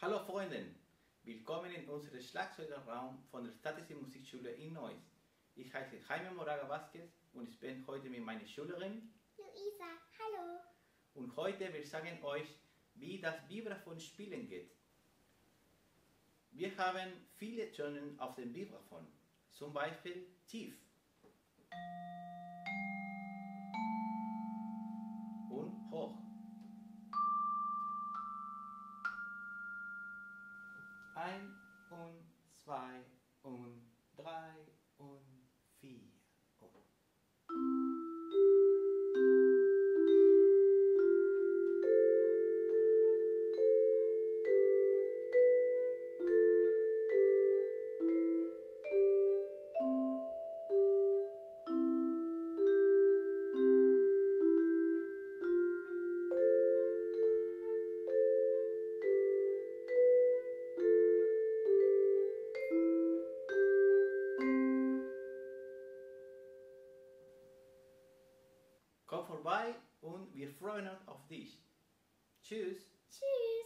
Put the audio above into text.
Hallo Freunde, willkommen in unserem Schlagzeugerraum von der Städtischen Musikschule in Neuss. Ich heiße Jaime Moraga Vasquez und ich bin heute mit meiner Schülerin Luisa, hallo. und heute wir sagen euch, wie das Vibraphon spielen geht. Wir haben viele Töne auf dem Vibraphon, zum Beispiel tief 1 und 2 und 3 Komm vorbei und wir freuen uns auf dich. Tschüss. Tschüss.